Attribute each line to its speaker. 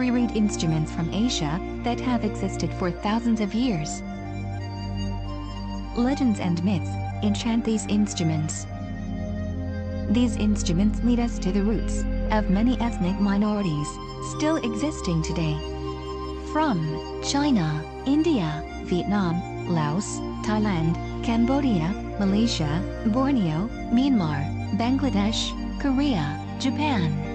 Speaker 1: free reed instruments from Asia that have existed for thousands of years. Legends and myths enchant these instruments. These instruments lead us to the roots of many ethnic minorities still existing today. From China, India, Vietnam, Laos, Thailand, Cambodia, Malaysia, Borneo, Myanmar, Bangladesh, Korea, Japan.